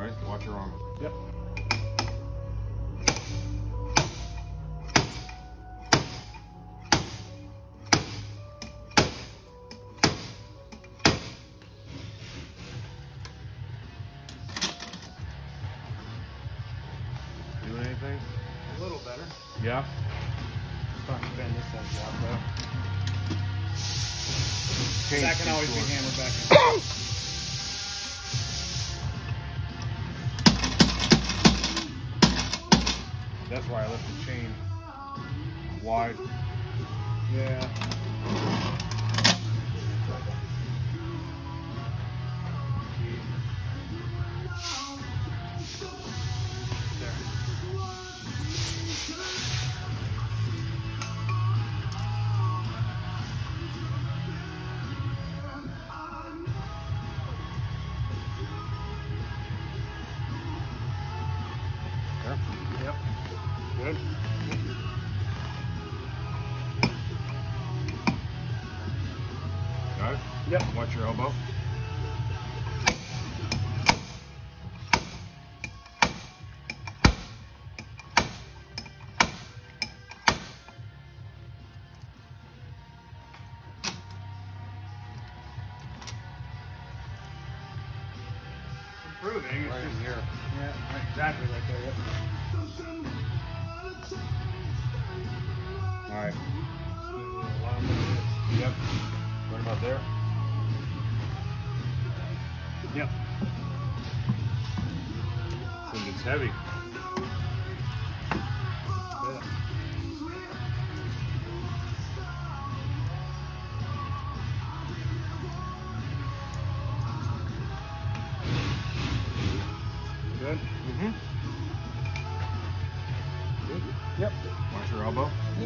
Right? Watch your arm. Yep. Doing anything? A little better. Yeah. Starting to bend this a lot better. That can always be hammered back in. That's why I left the chain wide. Yeah. Good. Got it? Yep. Watch your elbow. Improving. It's Right in just, here. Yeah, exactly right there. All right. Yep. Right about there. Yep. Think it's heavy. Good. Mm-hmm. Yep. Watch your elbow. I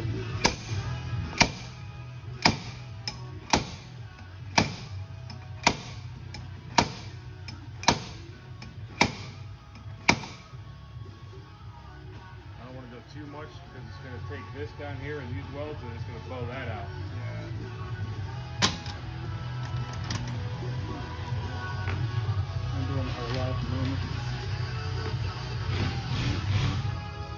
don't want to go too much because it's going to take this down here and these welds and it's going to blow that out. Yeah.